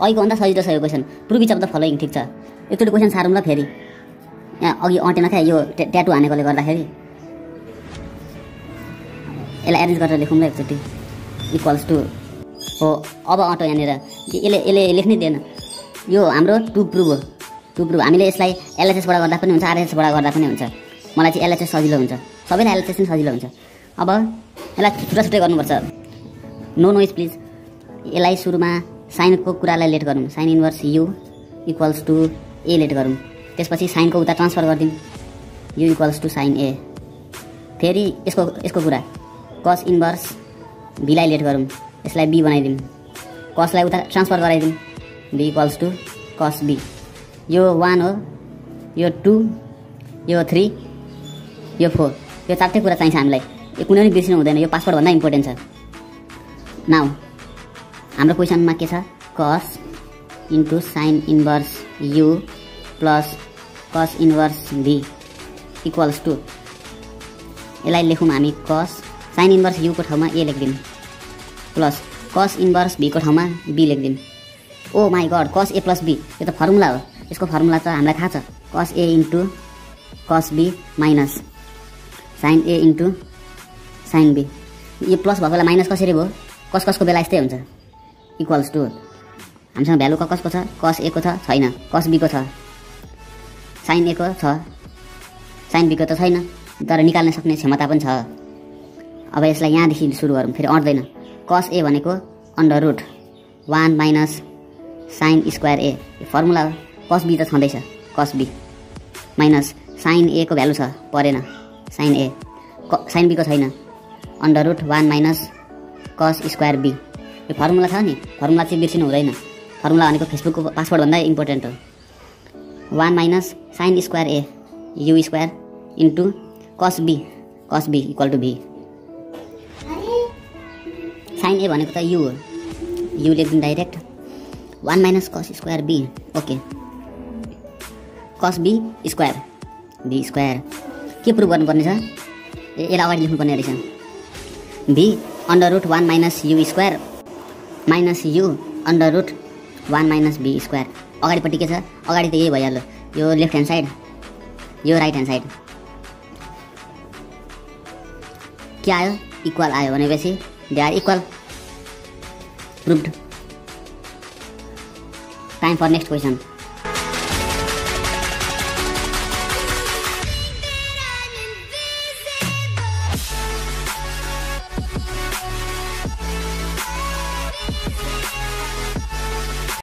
अघिको भन्दा सजिलो छ यो question prove of the following ठिक छ। एकचोटि क्वेसन ल फेरि। यहाँ अघि अँटेन क्या यो ट्या- ट्याटु हानेकोले गर्दाखेरि। यसलाई एरेन्ज गरेर लेखौँ ल एकचोटि। इक्वल्स टु हो। अब अटो यहाँनिर। यसले यसले लेख्नै दिएन। यो हाम्रो टु प्रुभ हो। टु प्रुभ हामीले यसलाई एलएचएसबाट गर्दा पनि हुन्छ आरएचएसबाट गर्दा पनि हुन्छ। मलाई चाहिँ एलएचएस सजिलो हुन्छ। सबैलाई एलएचएस पनि सजिलो हुन्छ। अब यसलाई छुट्टा छुट्टै गर्नुपर्छ। No noise please. यसलाई सुरुमा साइनको कुरालाई लेट गरौँ। Sine inverse u equals to a let गरौँ। त्यसपछि साइनको उता ट्रान्सफर गरिदिउँ। U equals to sine a. फेरि यसको यसको कुरा। कस इन्भर्स बीलाई लेट गरौँ। यसलाई बी बनाइदिउँ। कसलाई उता transfer गराइदिउँ? B equals to cos b. यो वान हो यो टू यो थ्री यो फोर। यो चारवटै कुरा चाहिन्छ हामीलाई। यो कुनै पनि बिर्सिनु हुँदैन। यो पासवर्डभन्दा इम्पोर्टेन्ट छ। नाउ। हाम्रो क्वेसनमा के छ? Cos into sine inverse u plus cos inverse v equals to यसलाई लेखौँ हामी कस साइन इन्भर्स युको ठाउँमा ए लेखिदिउँ प्लस कस इन्भर्स भीको ठाउँमा बी लेखिदिउँ। ओ my god cos a plus be यो त फर्मुला हो। यसको फर्मुला त हामीलाई थाहा छ। Cos a into cos b minus sine a into sine b यो प्लस भएको बेला माइनस कसरी भयो? कस कसको बेला यस्तै हुन्छ? इक्वल्स टु हामीसँग भ्यालु क कसको छ? कस एको छ? छैन। कस बीको छ? साइन एको छ? साइन बीको त छैन। तर निकाल्न सक्ने क्षमता पनि छ। अब यसलाई यहाँदेखि सुरु गरौँ फेरि अट्दैन। कस ए भनेको under root one minus sine square a यो फर्मुला कस बी त छँदैछ। कस बी माइनस साइन ए को भ्यालु छ। परेन। साइन ए क साइन बीको छैन। Under root one minus cos square b यो फर्मुला छ नि? फर्मुला चाहिँ बिर्सिनु हुँदैन। फर्मुला भनेको फेसबुकको पासवर्डभन्दा इम्पोर्टेन्ट हो। One minus sine square a u square into cos b cos b equal to v sine a भनेको त यु हो। U लेख्दिउँ direct one minus cos square b okay cos b square b square के prove गर्नुपर्ने छ यसलाई अगाडि लेख्नुपर्ने रहेछ। V under root one minus u square minus u under root one minus b square. अगाडिपट्टि के छ? अगाडि त यही भइहाल्यो। यो लेफ्ट ह्यान्ड साइड यो राइट ह्यान्ड साइड। के आयो? इक्वल आयो भनेपछि they are equal. Proved. Time for next question.